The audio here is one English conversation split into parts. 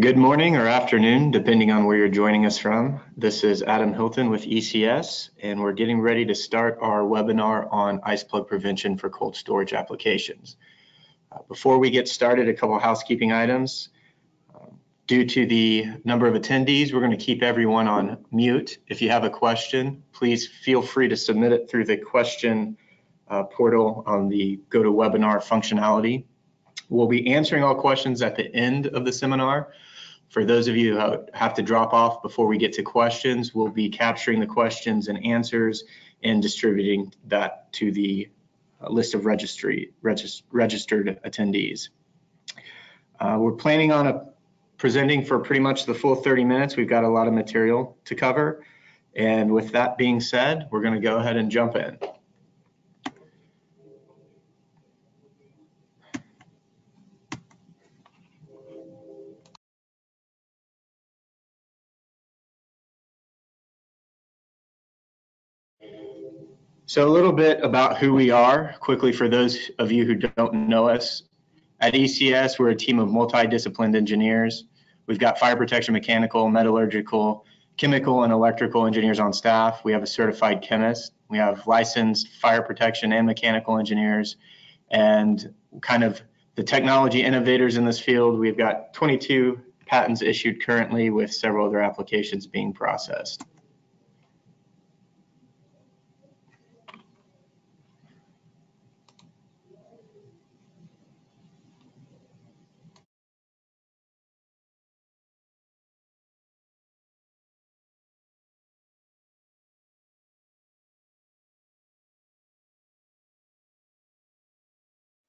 Good morning or afternoon, depending on where you're joining us from. This is Adam Hilton with ECS, and we're getting ready to start our webinar on ice plug prevention for cold storage applications. Uh, before we get started, a couple housekeeping items. Um, due to the number of attendees, we're going to keep everyone on mute. If you have a question, please feel free to submit it through the question uh, portal on the GoToWebinar functionality. We'll be answering all questions at the end of the seminar. For those of you who have to drop off before we get to questions, we'll be capturing the questions and answers and distributing that to the uh, list of registry, regist registered attendees. Uh, we're planning on a, presenting for pretty much the full 30 minutes. We've got a lot of material to cover. And with that being said, we're going to go ahead and jump in. So a little bit about who we are, quickly for those of you who don't know us. At ECS, we're a team of multidisciplined engineers. We've got fire protection, mechanical, metallurgical, chemical, and electrical engineers on staff. We have a certified chemist. We have licensed fire protection and mechanical engineers. And kind of the technology innovators in this field, we've got 22 patents issued currently with several other applications being processed.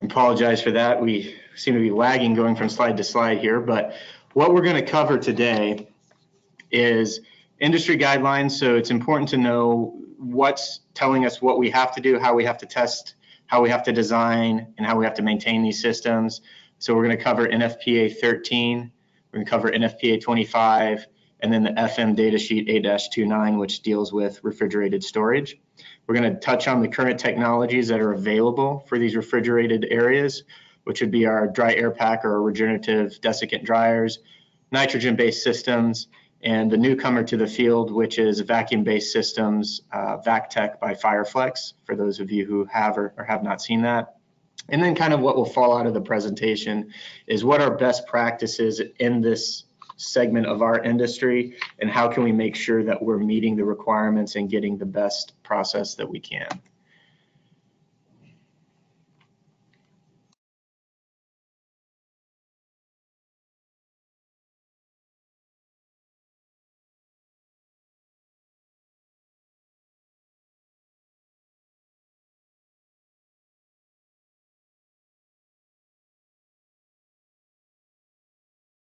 Apologize for that. We seem to be lagging going from slide to slide here, but what we're going to cover today is industry guidelines. So it's important to know what's telling us what we have to do, how we have to test, how we have to design, and how we have to maintain these systems. So we're going to cover NFPA 13, we're going to cover NFPA 25, and then the FM datasheet 8-29, which deals with refrigerated storage. We're going to touch on the current technologies that are available for these refrigerated areas, which would be our dry air pack or regenerative desiccant dryers, nitrogen-based systems, and the newcomer to the field, which is vacuum-based systems, uh, VacTech by Fireflex, for those of you who have or, or have not seen that. And then kind of what will fall out of the presentation is what are best practices in this segment of our industry and how can we make sure that we're meeting the requirements and getting the best process that we can.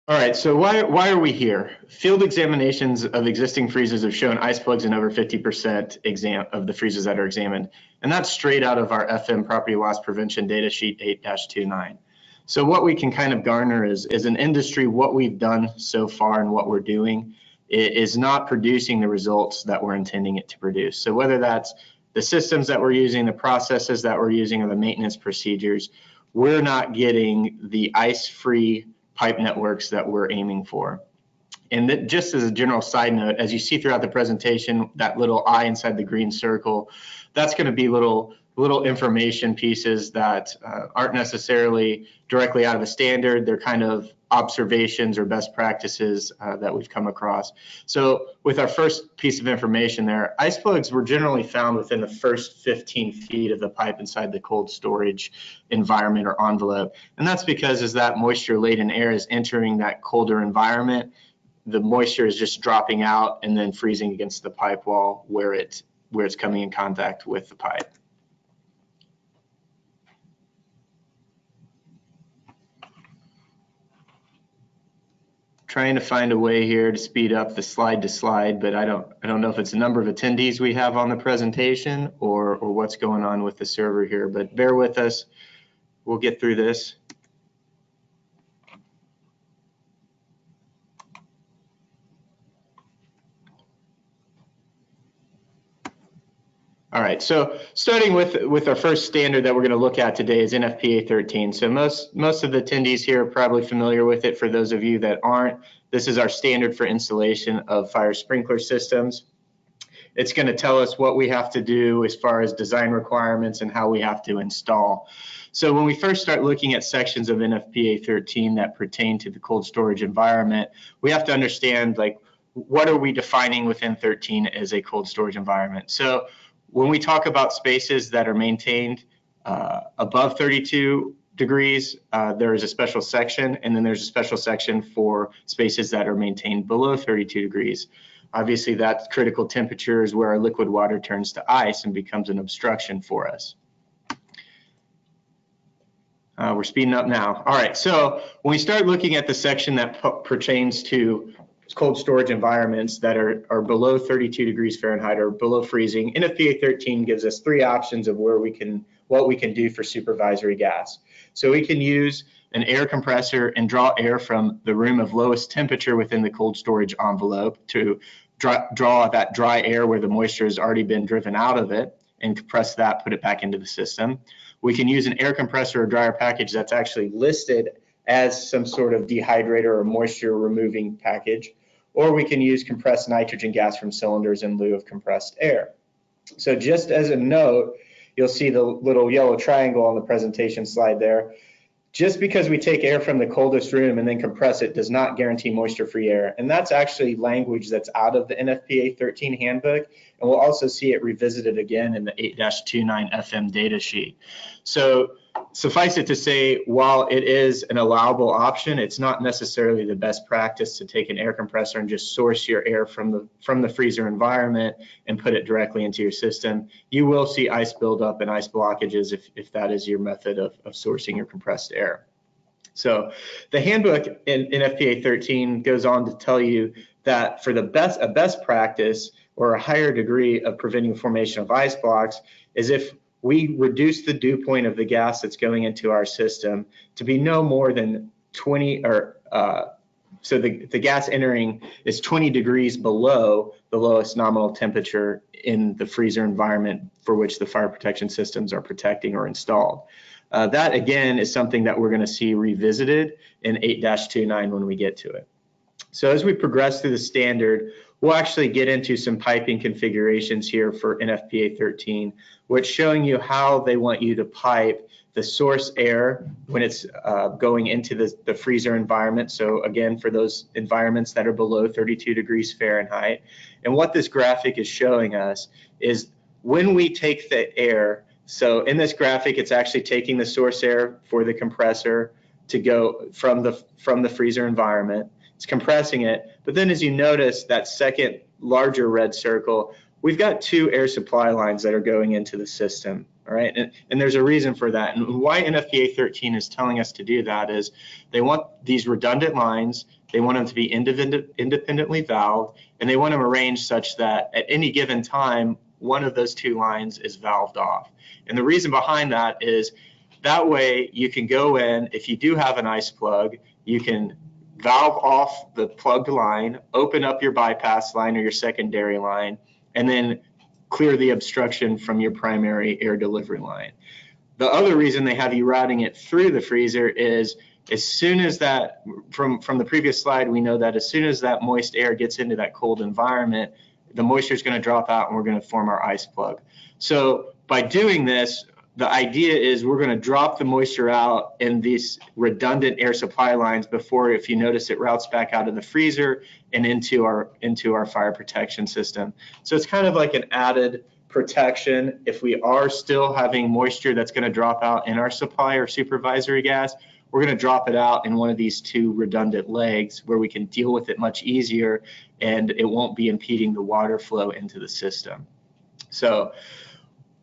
All right, so why, why are we here? Field examinations of existing freezers have shown ice plugs in over 50% exam of the freezers that are examined. And that's straight out of our FM property loss prevention data sheet 8-29. So what we can kind of garner is, is an industry, what we've done so far and what we're doing is not producing the results that we're intending it to produce. So whether that's the systems that we're using, the processes that we're using, or the maintenance procedures, we're not getting the ice-free pipe networks that we're aiming for. And that just as a general side note, as you see throughout the presentation, that little eye inside the green circle, that's going to be little little information pieces that uh, aren't necessarily directly out of a standard. They're kind of observations or best practices uh, that we've come across. So with our first piece of information there, ice plugs were generally found within the first 15 feet of the pipe inside the cold storage environment or envelope. And that's because as that moisture laden air is entering that colder environment, the moisture is just dropping out and then freezing against the pipe wall where it where it's coming in contact with the pipe. Trying to find a way here to speed up the slide to slide, but I don't I don't know if it's the number of attendees we have on the presentation or or what's going on with the server here, but bear with us. We'll get through this. All right, so starting with, with our first standard that we're going to look at today is NFPA 13. So most, most of the attendees here are probably familiar with it. For those of you that aren't, this is our standard for installation of fire sprinkler systems. It's going to tell us what we have to do as far as design requirements and how we have to install. So when we first start looking at sections of NFPA 13 that pertain to the cold storage environment, we have to understand like what are we defining within 13 as a cold storage environment. So when we talk about spaces that are maintained uh, above 32 degrees, uh, there is a special section, and then there's a special section for spaces that are maintained below 32 degrees. Obviously, that critical temperature is where our liquid water turns to ice and becomes an obstruction for us. Uh, we're speeding up now. All right, so when we start looking at the section that pertains to cold storage environments that are, are below 32 degrees Fahrenheit or below freezing, NFPA 13 gives us three options of where we can, what we can do for supervisory gas. So we can use an air compressor and draw air from the room of lowest temperature within the cold storage envelope to draw, draw that dry air where the moisture has already been driven out of it and compress that, put it back into the system. We can use an air compressor or dryer package that's actually listed as some sort of dehydrator or moisture removing package, or we can use compressed nitrogen gas from cylinders in lieu of compressed air. So just as a note, you'll see the little yellow triangle on the presentation slide there. Just because we take air from the coldest room and then compress it does not guarantee moisture-free air. And that's actually language that's out of the NFPA 13 handbook. And we'll also see it revisited again in the 8-29 FM data sheet. So suffice it to say, while it is an allowable option, it's not necessarily the best practice to take an air compressor and just source your air from the from the freezer environment and put it directly into your system. You will see ice buildup and ice blockages if, if that is your method of, of sourcing your compressed air. So the handbook in, NFPA 13 goes on to tell you that for the best a best practice or a higher degree of preventing formation of ice blocks is if we reduce the dew point of the gas that's going into our system to be no more than 20 or uh, so the, the gas entering is 20 degrees below the lowest nominal temperature in the freezer environment for which the fire protection systems are protecting or installed. Uh, that again is something that we're going to see revisited in 8-29 when we get to it. So as we progress through the standard, we'll actually get into some piping configurations here for NFPA 13, which showing you how they want you to pipe the source air when it's uh, going into the, the freezer environment. So again, for those environments that are below 32 degrees Fahrenheit. And what this graphic is showing us is when we take the air, so in this graphic, it's actually taking the source air for the compressor to go from the from the freezer environment it's compressing it. But then as you notice that second larger red circle, we've got two air supply lines that are going into the system. All right, and, and there's a reason for that. And why NFPA 13 is telling us to do that is they want these redundant lines, they want them to be independent, independently valved, and they want them arranged such that at any given time, one of those two lines is valved off. And the reason behind that is that way you can go in, if you do have an ice plug, you can valve off the plugged line, open up your bypass line or your secondary line, and then clear the obstruction from your primary air delivery line. The other reason they have you routing it through the freezer is as soon as that, from, from the previous slide, we know that as soon as that moist air gets into that cold environment, the moisture is going to drop out and we're going to form our ice plug. So by doing this, the idea is we're going to drop the moisture out in these redundant air supply lines before, if you notice, it routes back out of the freezer and into our into our fire protection system. So it's kind of like an added protection. If we are still having moisture that's going to drop out in our supply or supervisory gas, we're going to drop it out in one of these two redundant legs where we can deal with it much easier and it won't be impeding the water flow into the system. So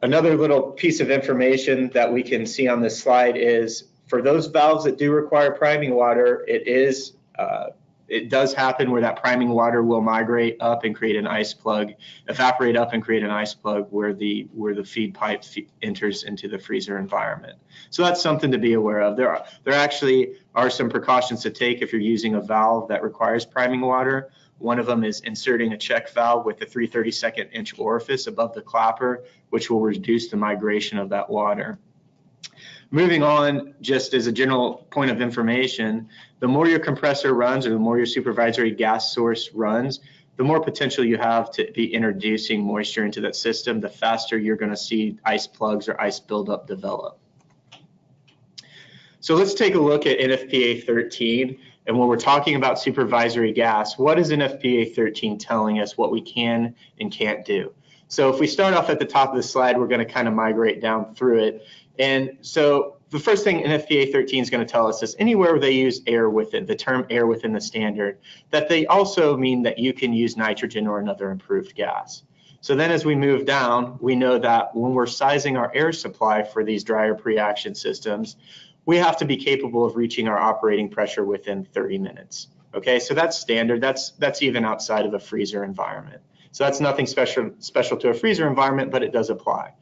Another little piece of information that we can see on this slide is for those valves that do require priming water, it is uh, it does happen where that priming water will migrate up and create an ice plug, evaporate up and create an ice plug where the where the feed pipe enters into the freezer environment. So that's something to be aware of. There are there actually are some precautions to take if you're using a valve that requires priming water. One of them is inserting a check valve with a 332nd inch orifice above the clapper, which will reduce the migration of that water. Moving on, just as a general point of information, the more your compressor runs or the more your supervisory gas source runs, the more potential you have to be introducing moisture into that system, the faster you're going to see ice plugs or ice buildup develop. So let's take a look at NFPA 13. And when we're talking about supervisory gas, what is NFPA 13 telling us what we can and can't do? So if we start off at the top of the slide, we're going to kind of migrate down through it. And so the first thing NFPA 13 is going to tell us is anywhere where they use air within the term air within the standard, that they also mean that you can use nitrogen or another improved gas. So then as we move down, we know that when we're sizing our air supply for these dryer pre-action systems, we have to be capable of reaching our operating pressure within 30 minutes. Okay, so that's standard. That's that's even outside of a freezer environment. So that's nothing special special to a freezer environment, but it does apply.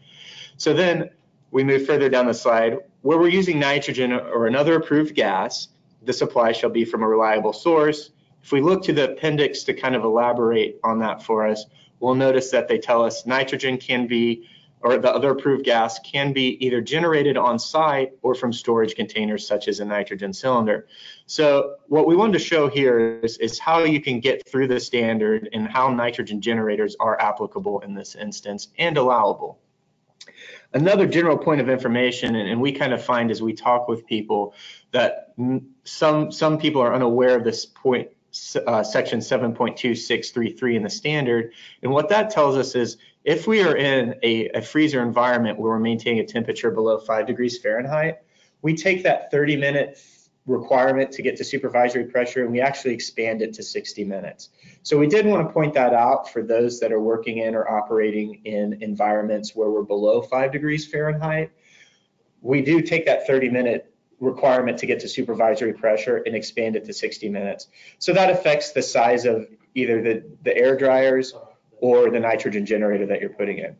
So then we move further down the slide, where we're using nitrogen or another approved gas, the supply shall be from a reliable source. If we look to the appendix to kind of elaborate on that for us, we'll notice that they tell us nitrogen can be, or the other approved gas can be either generated on site or from storage containers such as a nitrogen cylinder. So what we wanted to show here is, is how you can get through the standard and how nitrogen generators are applicable in this instance and allowable. Another general point of information, and, and we kind of find as we talk with people that some some people are unaware of this point uh, section 7.2633 in the standard. And what that tells us is if we are in a, a, freezer environment where we're maintaining a temperature below five degrees Fahrenheit, we take that 30 minute requirement to get to supervisory pressure and we actually expand it to 60 minutes. So we did want to point that out for those that are working in or operating in environments where we're below five degrees Fahrenheit. We do take that 30 minute requirement to get to supervisory pressure and expand it to 60 minutes. So that affects the size of either the, the air dryers or the nitrogen generator that you're putting in.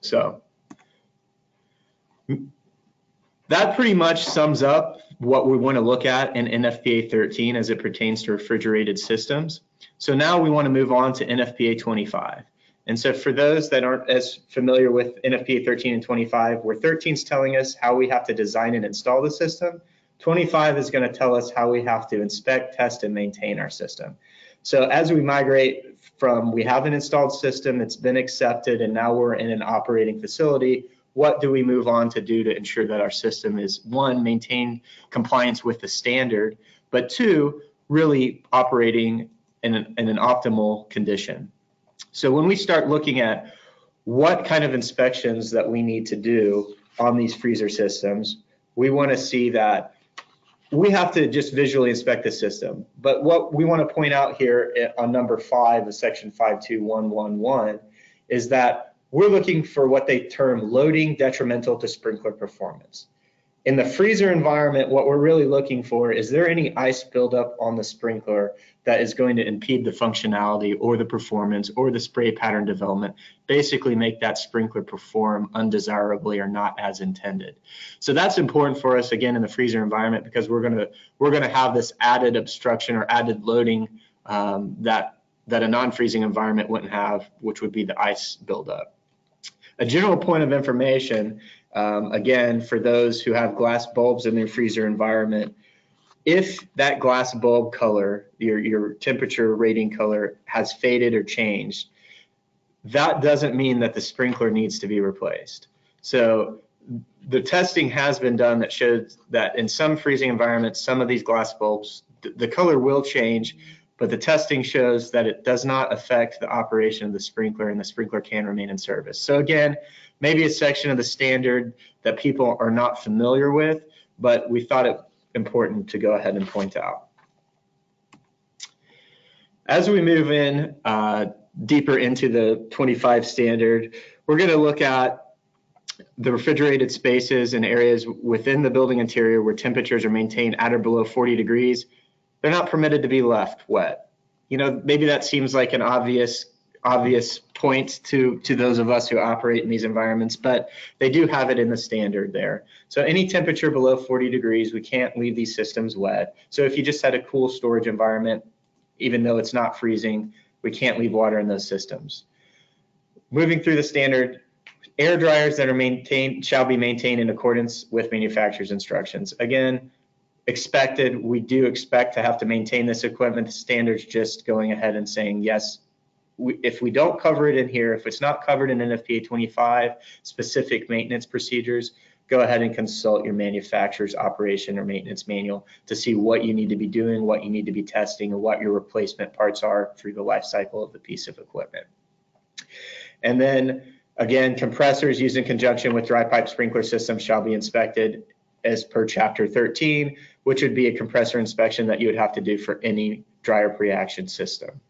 So that pretty much sums up what we want to look at in NFPA 13 as it pertains to refrigerated systems. So now we want to move on to NFPA 25. And so for those that aren't as familiar with NFPA 13 and 25, where 13 is telling us how we have to design and install the system, 25 is going to tell us how we have to inspect, test, and maintain our system. So as we migrate from we have an installed system, it's been accepted, and now we're in an operating facility, what do we move on to do to ensure that our system is one, maintain compliance with the standard, but two, really operating in an, in an optimal condition. So when we start looking at what kind of inspections that we need to do on these freezer systems, we want to see that we have to just visually inspect the system. But what we want to point out here on number five of section 52111 is that we're looking for what they term loading detrimental to sprinkler performance. In the freezer environment, what we're really looking for is there any ice buildup on the sprinkler that is going to impede the functionality or the performance or the spray pattern development, basically make that sprinkler perform undesirably or not as intended. So that's important for us again in the freezer environment because we're gonna we're gonna have this added obstruction or added loading um, that that a non-freezing environment wouldn't have, which would be the ice buildup. A general point of information, um, again, for those who have glass bulbs in their freezer environment, if that glass bulb color, your, your temperature rating color has faded or changed, that doesn't mean that the sprinkler needs to be replaced. So the testing has been done that shows that in some freezing environments, some of these glass bulbs, the color will change, but the testing shows that it does not affect the operation of the sprinkler and the sprinkler can remain in service. So again, maybe a section of the standard that people are not familiar with, but we thought it important to go ahead and point out. As we move in uh, deeper into the 25 standard, we're going to look at the refrigerated spaces and areas within the building interior where temperatures are maintained at or below 40 degrees they're not permitted to be left wet. You know, maybe that seems like an obvious obvious point to to those of us who operate in these environments, but they do have it in the standard there. So any temperature below 40 degrees, we can't leave these systems wet. So if you just had a cool storage environment, even though it's not freezing, we can't leave water in those systems. Moving through the standard, air dryers that are maintained shall be maintained in accordance with manufacturer's instructions. Again, expected, we do expect to have to maintain this equipment. The standards just going ahead and saying, yes, if we don't cover it in here, if it's not covered in NFPA 25 specific maintenance procedures, go ahead and consult your manufacturer's operation or maintenance manual to see what you need to be doing, what you need to be testing, and what your replacement parts are through the life cycle of the piece of equipment. And then again, compressors used in conjunction with dry pipe sprinkler systems shall be inspected as per chapter 13, which would be a compressor inspection that you would have to do for any dryer pre-action system.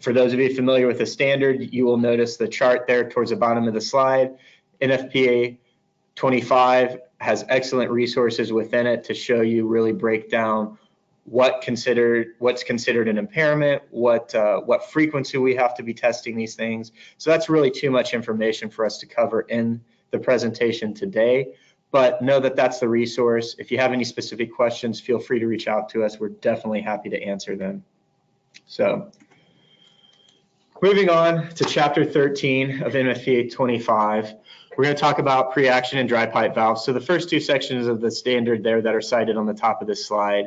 For those of you familiar with the standard, you will notice the chart there towards the bottom of the slide. NFPA 25 has excellent resources within it to show you really break down what considered what's considered an impairment, what uh, what frequency we have to be testing these things. So that's really too much information for us to cover in the presentation today. But know that that's the resource. If you have any specific questions, feel free to reach out to us. We're definitely happy to answer them. So moving on to chapter 13 of NFPA 25, we're going to talk about pre-action and dry pipe valves. So the first two sections of the standard there that are cited on the top of this slide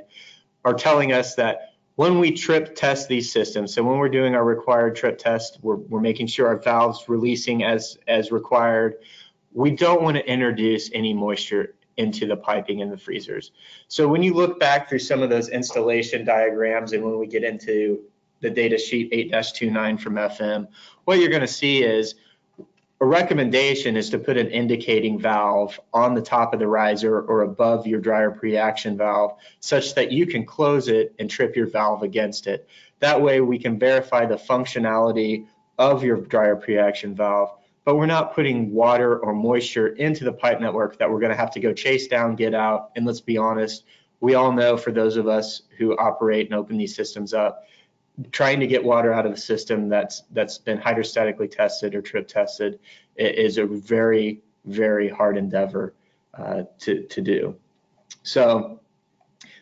are telling us that when we trip test these systems, so when we're doing our required trip test, we're, we're making sure our valves releasing as, as required we don't want to introduce any moisture into the piping in the freezers. So when you look back through some of those installation diagrams and when we get into the data sheet 8-29 from FM, what you're going to see is a recommendation is to put an indicating valve on the top of the riser or above your dryer pre-action valve such that you can close it and trip your valve against it. That way we can verify the functionality of your dryer pre-action valve but we're not putting water or moisture into the pipe network that we're going to have to go chase down, get out. And let's be honest, we all know for those of us who operate and open these systems up, trying to get water out of a system that's that's been hydrostatically tested or trip tested is a very very hard endeavor uh, to to do. So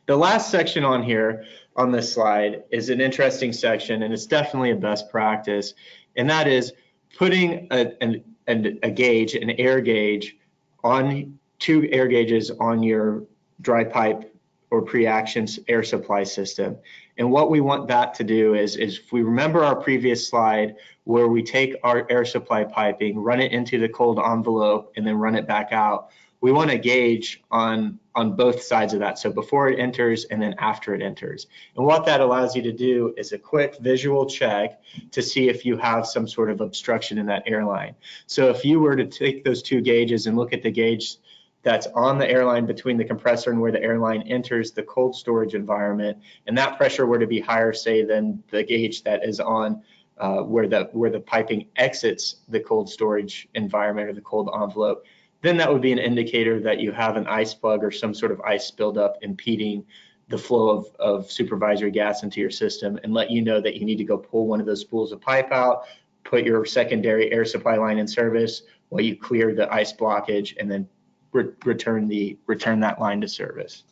the last section on here on this slide is an interesting section, and it's definitely a best practice, and that is putting a, an, a gauge, an air gauge, on two air gauges on your dry pipe or pre-actions air supply system. And what we want that to do is, is if we remember our previous slide where we take our air supply piping, run it into the cold envelope, and then run it back out, we want to gauge on on both sides of that. So before it enters and then after it enters. And what that allows you to do is a quick visual check to see if you have some sort of obstruction in that airline. So if you were to take those two gauges and look at the gauge that's on the airline between the compressor and where the airline enters the cold storage environment, and that pressure were to be higher, say, than the gauge that is on uh, where the where the piping exits the cold storage environment or the cold envelope, then that would be an indicator that you have an ice plug or some sort of ice buildup impeding the flow of, of supervisory gas into your system and let you know that you need to go pull one of those spools of pipe out, put your secondary air supply line in service while you clear the ice blockage and then re return the return that line to service.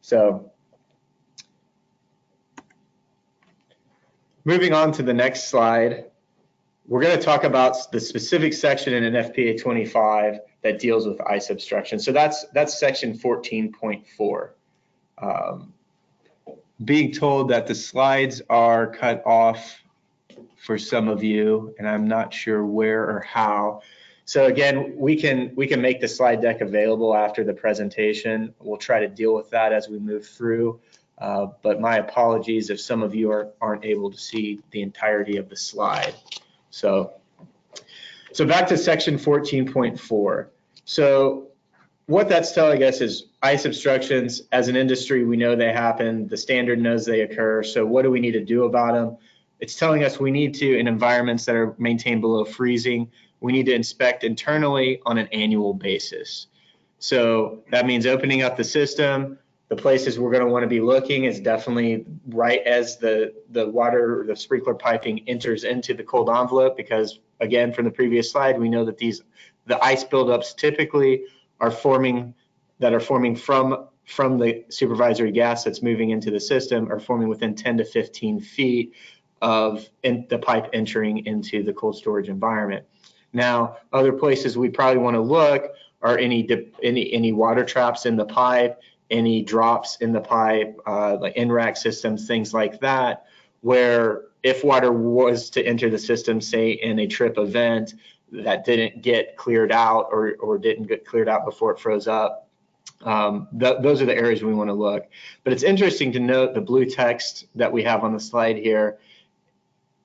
So moving on to the next slide, we're going to talk about the specific section in NFPA 25 that deals with ice obstruction. So that's that's section 14.4. Um, being told that the slides are cut off for some of you, and I'm not sure where or how. So again, we can we can make the slide deck available after the presentation. We'll try to deal with that as we move through. Uh, but my apologies if some of you are, aren't able to see the entirety of the slide. So so back to section 14.4. So what that's telling us is ice obstructions as an industry, we know they happen. The standard knows they occur. So what do we need to do about them? It's telling us we need to, in environments that are maintained below freezing, we need to inspect internally on an annual basis. So that means opening up the system, The places we're going to want to be looking is definitely right as the, the water, the sprinkler piping enters into the cold envelope because again, from the previous slide, we know that these, the ice buildups typically are forming, that are forming from, from the supervisory gas that's moving into the system are forming within 10 to 15 feet of in, the pipe entering into the cold storage environment. Now, other places we probably want to look are any, any, any water traps in the pipe, any drops in the pipe, uh, like in-rack systems, things like that, where if water was to enter the system, say in a trip event that didn't get cleared out or, or didn't get cleared out before it froze up, um, th those are the areas we want to look. But it's interesting to note the blue text that we have on the slide here.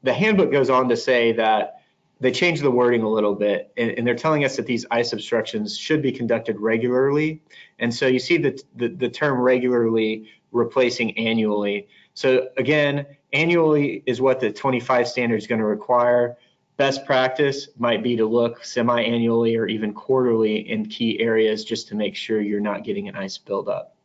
The handbook goes on to say that they changed the wording a little bit and, and, they're telling us that these ice obstructions should be conducted regularly. And so you see the, the, the term regularly replacing annually. So again, annually is what the 25 standard is going to require. Best practice might be to look semi-annually or even quarterly in key areas just to make sure you're not getting an ice buildup.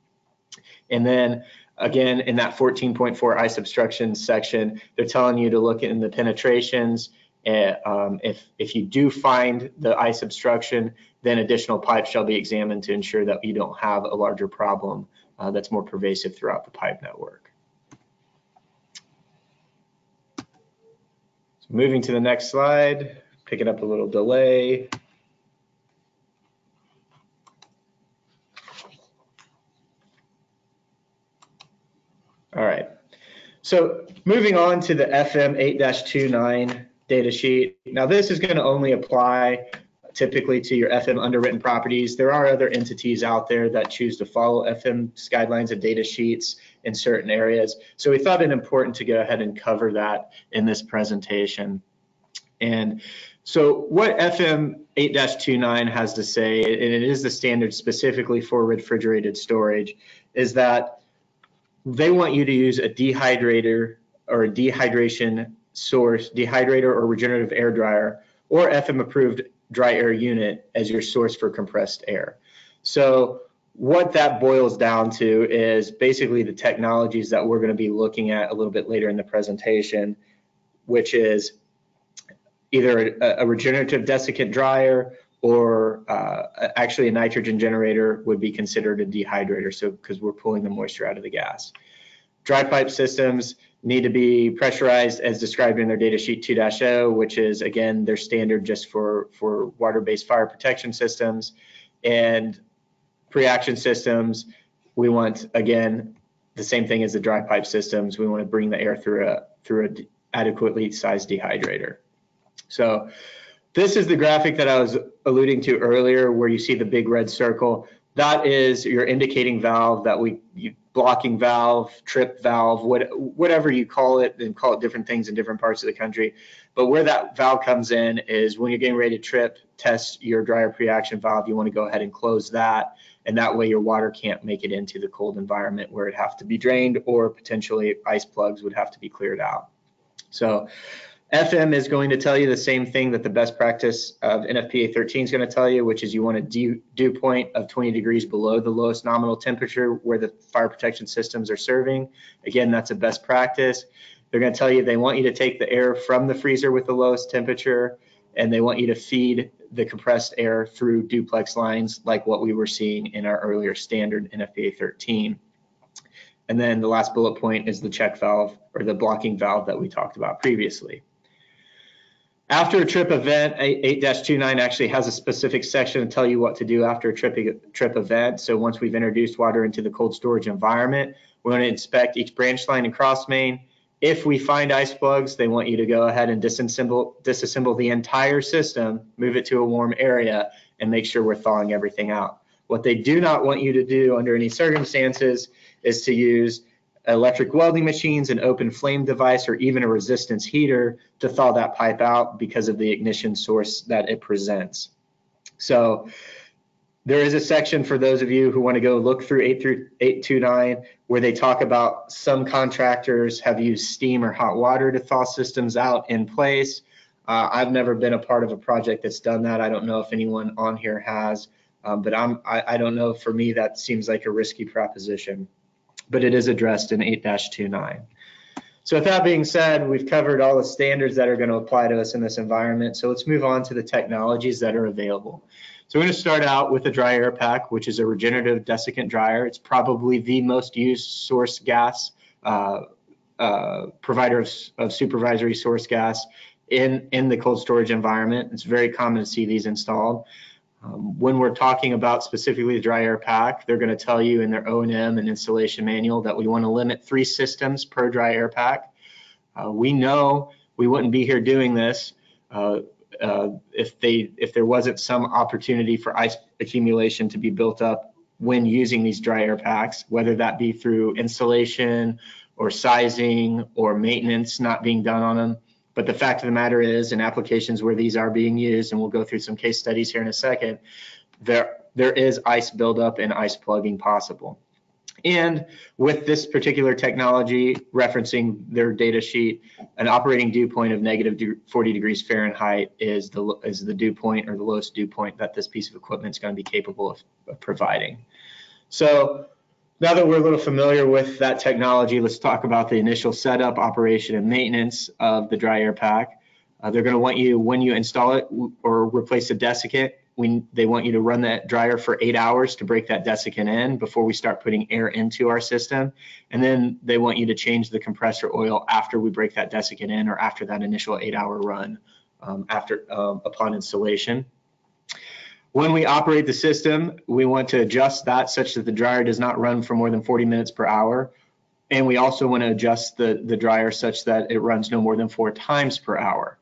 And then again, in that 14.4 ice obstruction section, they're telling you to look in the penetrations, uh, um, if, if you do find the ice obstruction, then additional pipes shall be examined to ensure that you don't have a larger problem uh, that's more pervasive throughout the pipe network. So moving to the next slide, picking up a little delay. All right. So moving on to the FM 8-29 data sheet. Now this is going to only apply typically to your FM underwritten properties. There are other entities out there that choose to follow FM guidelines and data sheets in certain areas. So we thought it important to go ahead and cover that in this presentation. And so what FM 8-29 has to say, and it is the standard specifically for refrigerated storage, is that they want you to use a dehydrator or a dehydration source dehydrator or regenerative air dryer or FM approved dry air unit as your source for compressed air. So what that boils down to is basically the technologies that we're going to be looking at a little bit later in the presentation, which is either a, a regenerative desiccant dryer or uh, actually a nitrogen generator would be considered a dehydrator. So because we're pulling the moisture out of the gas. Dry pipe systems, need to be pressurized as described in their data sheet 2-0, which is again their standard just for, for water-based fire protection systems. And pre-action systems, we want again the same thing as the dry pipe systems. We want to bring the air through a through a adequately sized dehydrator. So this is the graphic that I was alluding to earlier where you see the big red circle. That is your indicating valve that we blocking valve, trip valve, what, whatever you call it, and call it different things in different parts of the country. But where that valve comes in is when you're getting ready to trip, test your dryer pre-action valve, you want to go ahead and close that. And that way your water can't make it into the cold environment where it have to be drained or potentially ice plugs would have to be cleared out. So FM is going to tell you the same thing that the best practice of NFPA 13 is going to tell you, which is you want a dew, point of 20 degrees below the lowest nominal temperature where the fire protection systems are serving. Again, that's a best practice. They're going to tell you they want you to take the air from the freezer with the lowest temperature, and they want you to feed the compressed air through duplex lines like what we were seeing in our earlier standard NFPA 13. And then the last bullet point is the check valve or the blocking valve that we talked about previously. After a trip event, 8-29 actually has a specific section to tell you what to do after a trip, trip event. So once we've introduced water into the cold storage environment, we're going to inspect each branch line and cross main. If we find ice plugs, they want you to go ahead and disassemble, disassemble the entire system, move it to a warm area, and make sure we're thawing everything out. What they do not want you to do under any circumstances is to use electric welding machines, an open flame device, or even a resistance heater to thaw that pipe out because of the ignition source that it presents. So there is a section for those of you who want to go look through 8 through 829 where they talk about some contractors have used steam or hot water to thaw systems out in place. Uh, I've never been a part of a project that's done that. I don't know if anyone on here has, Um, but I'm, I, I don't know, for me, that seems like a risky proposition. But it is addressed in 8-29. So with that being said, we've covered all the standards that are going to apply to us in this environment. So let's move on to the technologies that are available. So we're going to start out with a dry air pack, which is a regenerative desiccant dryer. It's probably the most used source gas uh, uh, provider of, of, supervisory source gas in, in the cold storage environment. It's very common to see these installed. Um, when we're talking about specifically the dry air pack, they're going to tell you in their O&M and installation manual that we want to limit three systems per dry air pack. Uh, we know we wouldn't be here doing this uh, uh, if they if there wasn't some opportunity for ice accumulation to be built up when using these dry air packs, whether that be through installation or sizing or maintenance not being done on them. But the fact of the matter is, in applications where these are being used, and we'll go through some case studies here in a second, there, there is ice buildup and ice plugging possible. And with this particular technology, referencing their data sheet, an operating dew point of negative 40 degrees Fahrenheit is the, is the dew point or the lowest dew point that this piece of equipment is going to be capable of, of providing. So now that we're a little familiar with that technology, let's talk about the initial setup, operation, and maintenance of the dry air pack. Uh, they're going to want you, when you install it or replace the desiccant, we, they want you to run that dryer for eight hours to break that desiccant in before we start putting air into our system. And then they want you to change the compressor oil after we break that desiccant in or after that initial eight hour run um, after um, upon installation. When we operate the system, we want to adjust that such that the dryer does not run for more than 40 minutes per hour. And we also want to adjust the, the dryer such that it runs no more than four times per hour.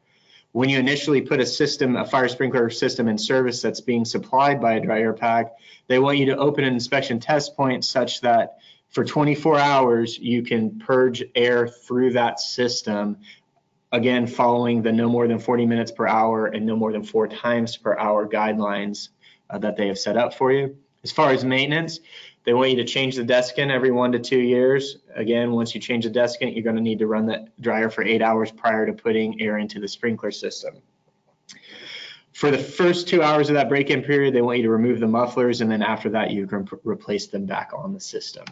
When you initially put a system, a fire sprinkler system in service that's being supplied by a dryer pack, they want you to open an inspection test point such that for 24 hours, you can purge air through that system again, following the no more than 40 minutes per hour and no more than four times per hour guidelines uh, that they have set up for you. As far as maintenance, they want you to change the desiccant every one to two years. Again, once you change the desiccant, you're going to need to run the dryer for eight hours prior to putting air into the sprinkler system. For the first two hours of that break-in period, they want you to remove the mufflers, and then after that, you can replace them back on the system.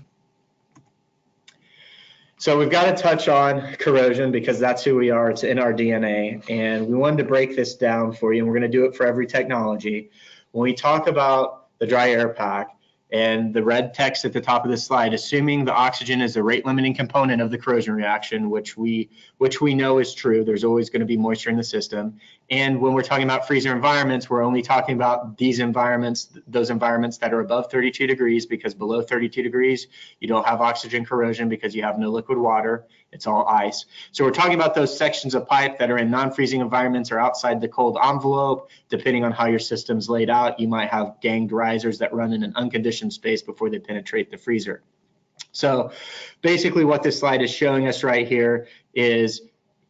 So we've got to touch on corrosion because that's who we are. It's in our DNA. And we wanted to break this down for you, and we're going to do it for every technology. When we talk about the dry air pack, and the red text at the top of the slide, assuming the oxygen is a rate limiting component of the corrosion reaction, which we which we know is true. There's always going to be moisture in the system. And when we're talking about freezer environments, we're only talking about these environments, those environments that are above 32 degrees, because below 32 degrees, you don't have oxygen corrosion because you have no liquid water. It's all ice. So we're talking about those sections of pipe that are in non-freezing environments or outside the cold envelope. Depending on how your system's laid out, you might have ganged risers that run in an unconditioned space before they penetrate the freezer. So basically what this slide is showing us right here is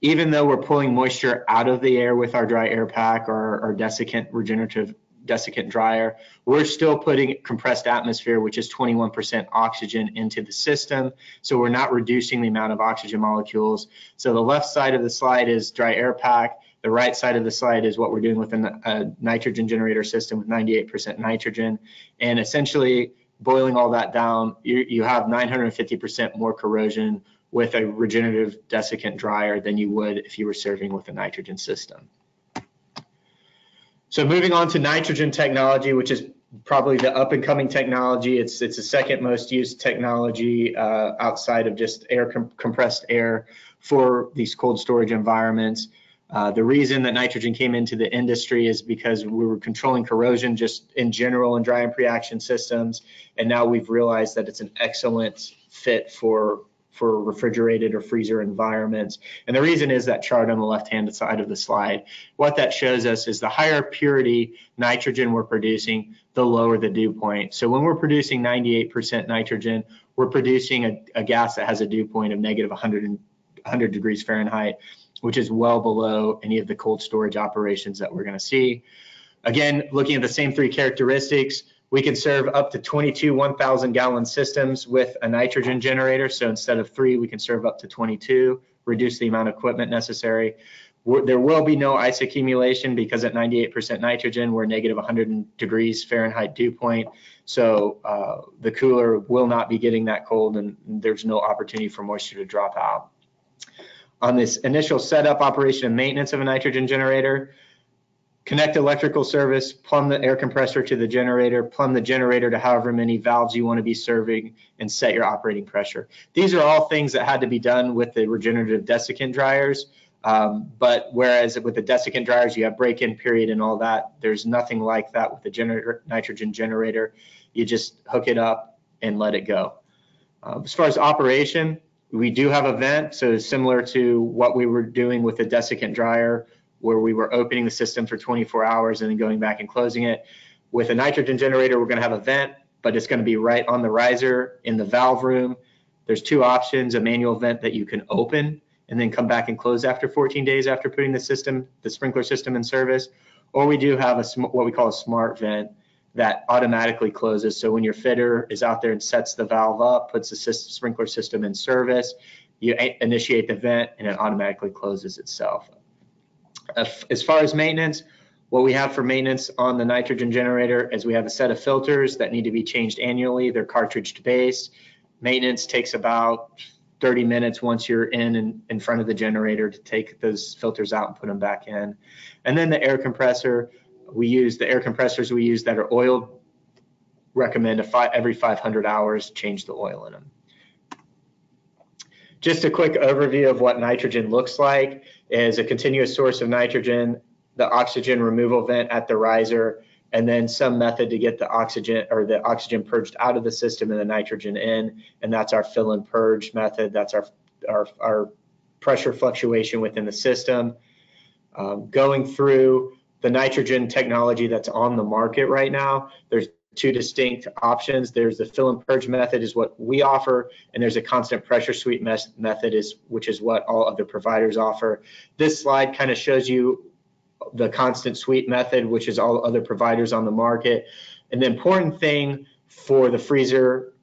even though we're pulling moisture out of the air with our dry air pack or our desiccant regenerative desiccant dryer, we're still putting compressed atmosphere, which is 21% oxygen into the system. So we're not reducing the amount of oxygen molecules. So the left side of the slide is dry air pack. The right side of the slide is what we're doing with a, a nitrogen generator system with 98% nitrogen. And essentially boiling all that down, you, you have 950% more corrosion with a regenerative desiccant dryer than you would if you were serving with a nitrogen system. So moving on to nitrogen technology, which is probably the up and coming technology. It's it's the second most used technology uh, outside of just air com compressed air for these cold storage environments. Uh, the reason that nitrogen came into the industry is because we were controlling corrosion just in general in dry and pre-action systems, and now we've realized that it's an excellent fit for for refrigerated or freezer environments. And the reason is that chart on the left-hand side of the slide. What that shows us is the higher purity nitrogen we're producing, the lower the dew point. So when we're producing 98% nitrogen, we're producing a, a, gas that has a dew point of negative 100, 100 degrees Fahrenheit, which is well below any of the cold storage operations that we're gonna see. Again, looking at the same three characteristics, we can serve up to 22 1,000 gallon systems with a nitrogen generator. So instead of three, we can serve up to 22, reduce the amount of equipment necessary. there will be no ice accumulation because at 98% nitrogen, we're negative 100 degrees Fahrenheit dew point. So uh, the cooler will not be getting that cold and there's no opportunity for moisture to drop out. On this initial setup, operation, and maintenance of a nitrogen generator, connect electrical service, plumb the air compressor to the generator, plumb the generator to however many valves you want to be serving, and set your operating pressure. These are all things that had to be done with the regenerative desiccant dryers. Um, but whereas with the desiccant dryers, you have break-in period and all that, there's nothing like that with the generator, nitrogen generator. You just hook it up and let it go. Uh, as far as operation, we do have a vent, so similar to what we were doing with the desiccant dryer, where we were opening the system for 24 hours and then going back and closing it. With a nitrogen generator, we're going to have a vent, but it's going to be right on the riser in the valve room. There's two options, a manual vent that you can open and then come back and close after 14 days after putting the system, the sprinkler system in service. Or we do have a what we call a smart vent that automatically closes. So when your fitter is out there and sets the valve up, puts the system, sprinkler system in service, you initiate the vent and it automatically closes itself. As far as maintenance, what we have for maintenance on the nitrogen generator is we have a set of filters that need to be changed annually. They're cartridge based. Maintenance takes about 30 minutes once you're in and in front of the generator to take those filters out and put them back in. And then the air compressor, we use the air compressors we use that are oiled, recommend a five, every 500 hours change the oil in them. Just a quick overview of what nitrogen looks like is a continuous source of nitrogen, the oxygen removal vent at the riser, and then some method to get the oxygen or the oxygen purged out of the system and the nitrogen in, and that's our fill and purge method. That's our our, our pressure fluctuation within the system. Um, going through the nitrogen technology that's on the market right now, there's two distinct options. There's the fill and purge method is what we offer, and there's a constant pressure sweep method is which is what all other providers offer. This slide kind of shows you the constant sweep method, which is all other providers on the market. And the important thing for the freezer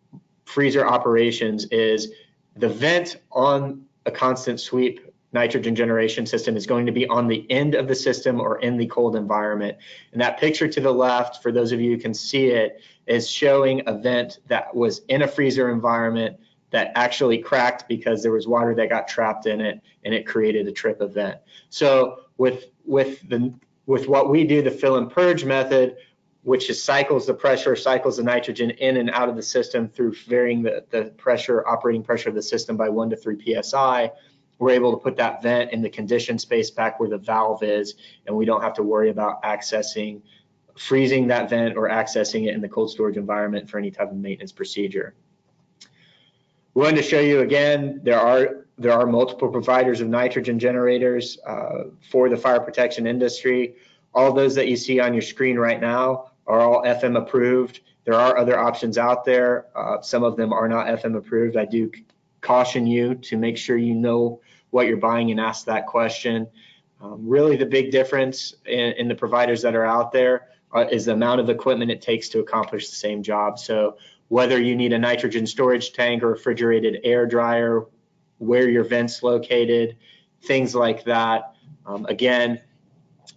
freezer operations is the vent on a constant sweep nitrogen generation system is going to be on the end of the system or in the cold environment. And that picture to the left, for those of you who can see it, is showing a vent that was in a freezer environment that actually cracked because there was water that got trapped in it and it created a trip event. So with with the with what we do, the fill and purge method, which is cycles the pressure, cycles the nitrogen in and out of the system through varying the, the pressure, operating pressure of the system by one to three psi. We're able to put that vent in the condition space back where the valve is, and we don't have to worry about accessing, freezing that vent or accessing it in the cold storage environment for any type of maintenance procedure. We wanted to show you again, there are there are multiple providers of nitrogen generators uh, for the fire protection industry. All those that you see on your screen right now are all FM approved. There are other options out there. Uh, some of them are not FM approved. I do caution you to make sure you know what you're buying and ask that question. Um, really, the big difference in, in, the providers that are out there uh, is the amount of equipment it takes to accomplish the same job. So whether you need a nitrogen storage tank or refrigerated air dryer, where your vent's located, things like that. Um, again,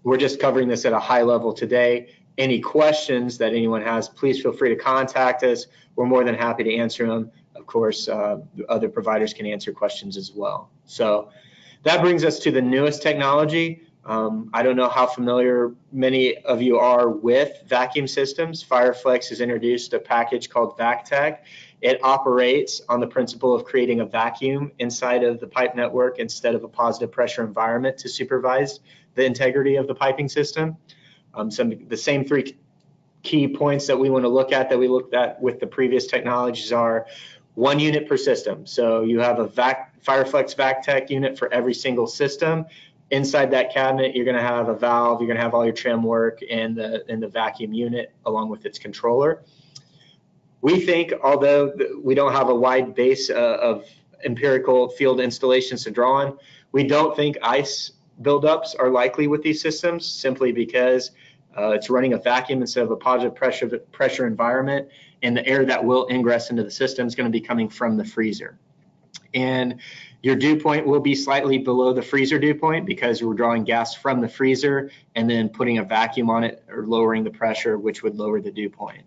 we're just covering this at a high level today. Any questions that anyone has, please feel free to contact us. We're more than happy to answer them. Of course, uh, other providers can answer questions as well. So that brings us to the newest technology, um, I don't know how familiar many of you are with vacuum systems. Fireflex has introduced a package called VacTech. It operates on the principle of creating a vacuum inside of the pipe network instead of a positive pressure environment to supervise the integrity of the piping system. Um, some the same three key points that we want to look at that we looked at with the previous technologies are one unit per system. So you have a vac, Fireflex VacTech unit for every single system inside that cabinet, you're going to have a valve, you're going to have all your trim work and the, and the vacuum unit along with its controller. We think, although we don't have a wide base uh, of empirical field installations to draw on, we don't think ice buildups are likely with these systems simply because uh, it's running a vacuum instead of a positive pressure pressure environment, and the air that will ingress into the system is going to be coming from the freezer. And your dew point will be slightly below the freezer dew point because we're drawing gas from the freezer and then putting a vacuum on it or lowering the pressure, which would lower the dew point.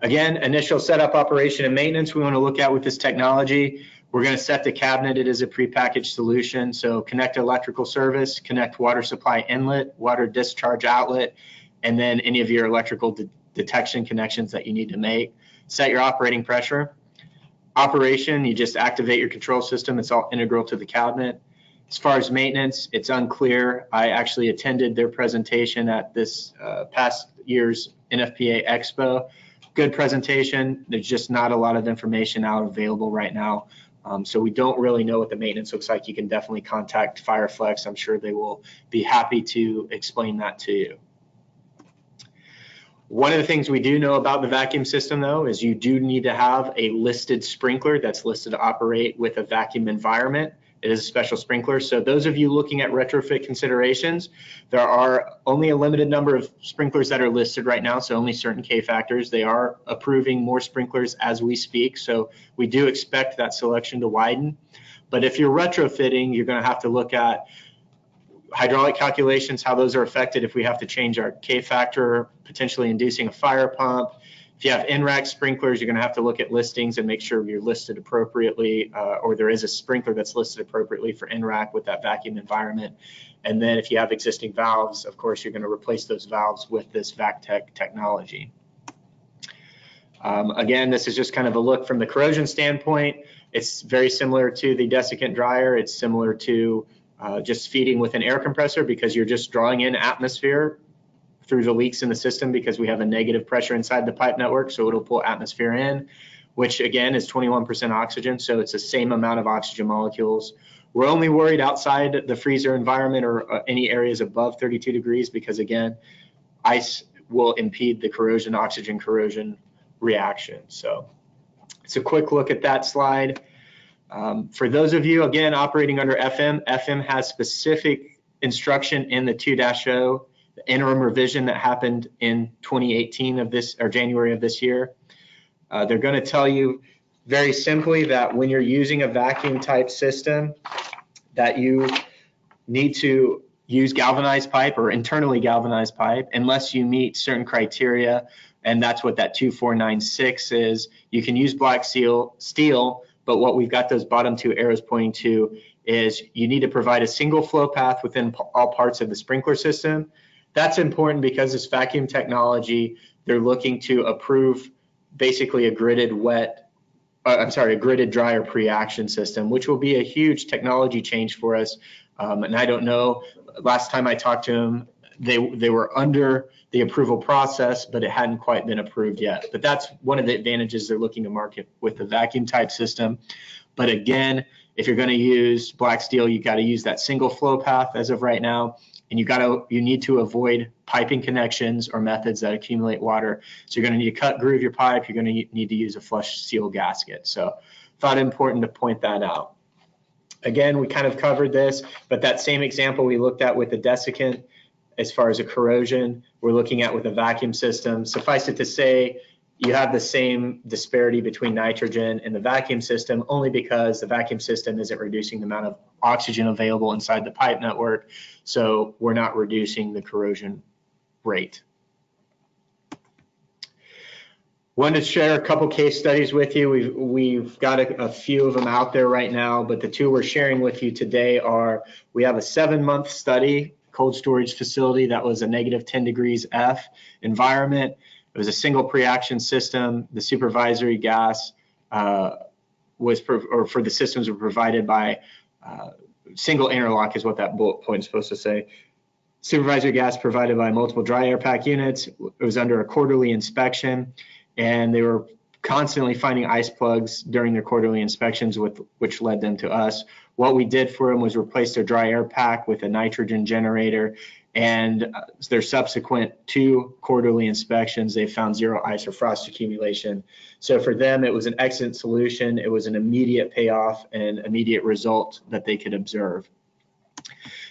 Again, initial setup, operation, and maintenance we want to look at with this technology. We're going to set the cabinet. It is a prepackaged solution. So connect electrical service, connect water supply inlet, water discharge outlet, and then any of your electrical de detection connections that you need to make. Set your operating pressure. Operation, you just activate your control system. It's all integral to the cabinet. As far as maintenance, it's unclear. I actually attended their presentation at this uh, past year's NFPA Expo good presentation. There's just not a lot of information out available right now. Um, so we don't really know what the maintenance looks like. You can definitely contact Fireflex. I'm sure they will be happy to explain that to you. One of the things we do know about the vacuum system though is you do need to have a listed sprinkler that's listed to operate with a vacuum environment. It is a special sprinkler. So those of you looking at retrofit considerations, there are only a limited number of sprinklers that are listed right now, so only certain K factors. They are approving more sprinklers as we speak, so we do expect that selection to widen. But if you're retrofitting, you're gonna have to look at hydraulic calculations, how those are affected if we have to change our K factor, potentially inducing a fire pump, if you have in-rack sprinklers, you're going to have to look at listings and make sure you're listed appropriately, uh, or there is a sprinkler that's listed appropriately for in-rack with that vacuum environment. And then if you have existing valves, of course, you're going to replace those valves with this VacTech technology. Um, again, this is just kind of a look from the corrosion standpoint. It's very similar to the desiccant dryer. It's similar to uh, just feeding with an air compressor because you're just drawing in atmosphere through the leaks in the system because we have a negative pressure inside the pipe network. So it'll pull atmosphere in, which again is 21% oxygen. So it's the same amount of oxygen molecules. We're only worried outside the freezer environment or uh, any areas above 32 degrees because again, ice will impede the corrosion, oxygen corrosion reaction. So it's a quick look at that slide. Um, for those of you, again, operating under FM, FM has specific instruction in the 2-0 the interim revision that happened in 2018 of this or January of this year. Uh, they're going to tell you very simply that when you're using a vacuum type system, that you need to use galvanized pipe or internally galvanized pipe unless you meet certain criteria. And that's what that 2496 is. You can use black steel, steel, but what we've got those bottom two arrows pointing to is you need to provide a single flow path within all parts of the sprinkler system that's important because this vacuum technology, they're looking to approve basically a gridded wet, uh, I'm sorry, a gridded dryer pre-action system, which will be a huge technology change for us. Um, and I don't know, last time I talked to them, they, they were under the approval process, but it hadn't quite been approved yet. But that's one of the advantages they're looking to market with the vacuum type system. But again, if you're going to use black steel, you've got to use that single flow path as of right now and you got to you need to avoid piping connections or methods that accumulate water. So you're going to need to cut groove your pipe. You're going to need to use a flush seal gasket. So thought important to point that out. Again, we kind of covered this, but that same example we looked at with the desiccant as far as a corrosion, we're looking at with a vacuum system. Suffice it to say, you have the same disparity between nitrogen and the vacuum system only because the vacuum system isn't reducing the amount of oxygen available inside the pipe network. So we're not reducing the corrosion rate. Wanted to share a couple case studies with you. We've, we've got a, a, few of them out there right now, but the two we're sharing with you today are, we have a seven month study, cold storage facility that was a negative 10 degrees F environment. It was a single pre-action system. The supervisory gas uh, was, or for the systems were provided by uh, single interlock is what that bullet point is supposed to say. Supervisory gas provided by multiple dry air pack units. It was under a quarterly inspection, and they were constantly finding ice plugs during their quarterly inspections, with, which led them to us. What we did for them was replace their dry air pack with a nitrogen generator and uh, their subsequent two quarterly inspections, they found zero ice or frost accumulation. So for them, it was an excellent solution. It was an immediate payoff and immediate result that they could observe.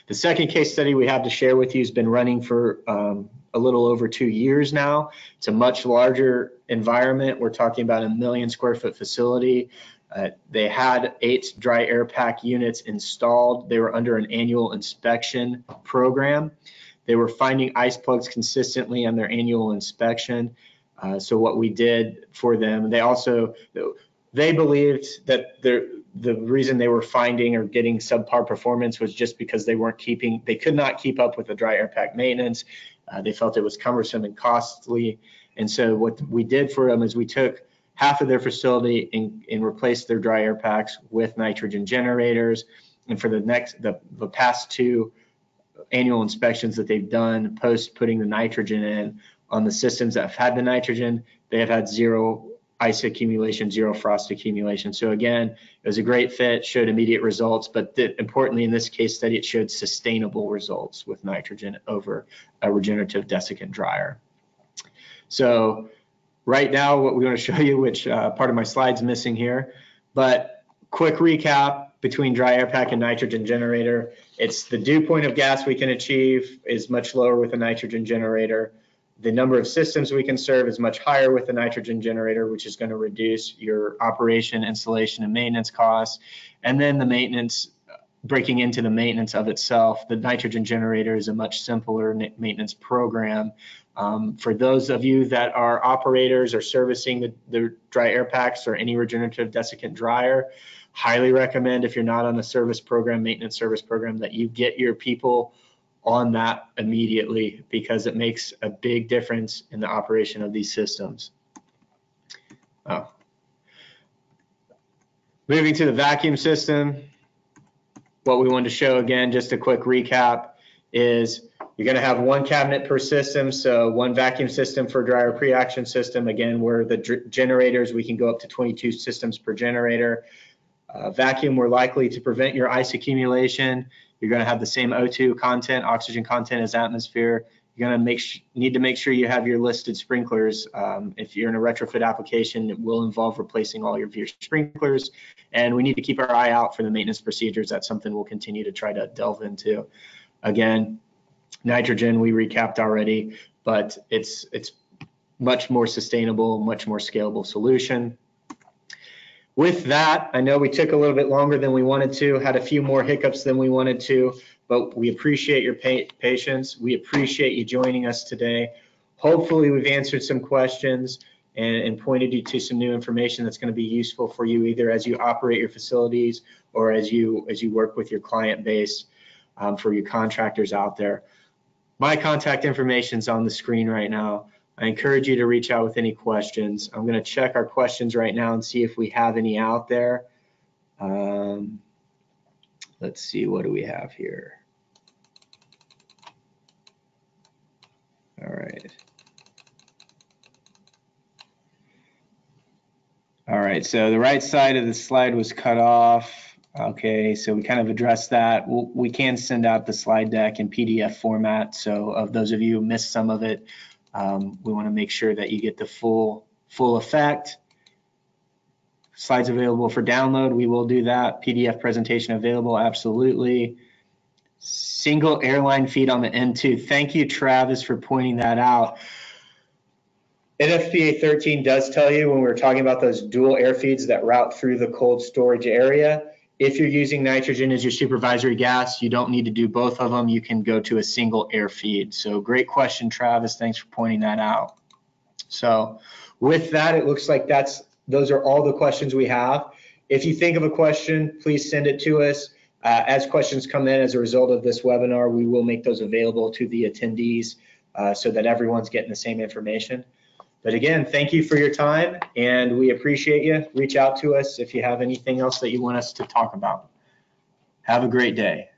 The second case study we have to share with you has been running for um, a little over two years now. It's a much larger environment. We're talking about a million square foot facility. Uh, they had eight dry air pack units installed. They were under an annual inspection program. They were finding ice plugs consistently on their annual inspection. Uh, so what we did for them, they also, they believed that the, the reason they were finding or getting subpar performance was just because they weren't keeping, they could not keep up with the dry air pack maintenance. Uh, they felt it was cumbersome and costly. And so what we did for them is we took half of their facility and, and replaced their dry air packs with nitrogen generators. And for the next, the, the past two annual inspections that they've done post putting the nitrogen in on the systems that have had the nitrogen, they have had zero ice accumulation, zero frost accumulation. So again, it was a great fit, showed immediate results, but th- importantly in this case study, it showed sustainable results with nitrogen over a regenerative desiccant dryer. So right now, what we want to show you, which uh, part of my slide's missing here, but quick recap between dry air pack and nitrogen generator. It's the dew point of gas we can achieve is much lower with a nitrogen generator. The number of systems we can serve is much higher with the nitrogen generator, which is going to reduce your operation, installation, and maintenance costs. And then the maintenance, breaking into the maintenance of itself, the nitrogen generator is a much simpler maintenance program. Um, for those of you that are operators or servicing the, the dry air packs or any regenerative desiccant dryer, highly recommend if you're not on a service program, maintenance service program, that you get your people on that immediately because it makes a big difference in the operation of these systems. Oh. Moving to the vacuum system, what we wanted to show again, just a quick recap, is you're going to have one cabinet per system, so one vacuum system for dryer pre-action system. Again, where the generators, we can go up to 22 systems per generator. Uh, vacuum, we're likely to prevent your ice accumulation. You're going to have the same O2 content, oxygen content as atmosphere. You're going to make need to make sure you have your listed sprinklers. Um, if you're in a retrofit application, it will involve replacing all of your sprinklers. And we need to keep our eye out for the maintenance procedures. That's something we'll continue to try to delve into. Again, nitrogen we recapped already, but it's it's much more sustainable, much more scalable solution. With that, I know we took a little bit longer than we wanted to, had a few more hiccups than we wanted to, but we appreciate your patience. We appreciate you joining us today. Hopefully we've answered some questions and, and pointed you to some new information that's going to be useful for you either as you operate your facilities or as you as you work with your client base um, for your contractors out there. My contact information is on the screen right now. I encourage you to reach out with any questions. I'm going to check our questions right now and see if we have any out there. Um, let's see, what do we have here? All right. All right, so the right side of the slide was cut off. Okay, so we kind of addressed that. We can send out the slide deck in PDF format. So of those of you who missed some of it, um, we want to make sure that you get the full full effect. Slides available for download. We will do that. PDF presentation available. Absolutely. Single airline feed on the N2. Thank you, Travis, for pointing that out. NFPA 13 does tell you when we are talking about those dual air feeds that route through the cold storage area, if you're using nitrogen as your supervisory gas, you don't need to do both of them. You can go to a single air feed. So great question, Travis. Thanks for pointing that out. So with that, it looks like that's those are all the questions we have. If you think of a question, please send it to us. Uh, as questions come in as a result of this webinar, we will make those available to the attendees uh, so that everyone's getting the same information. But again, thank you for your time and we appreciate you. Reach out to us if you have anything else that you want us to talk about. Have a great day.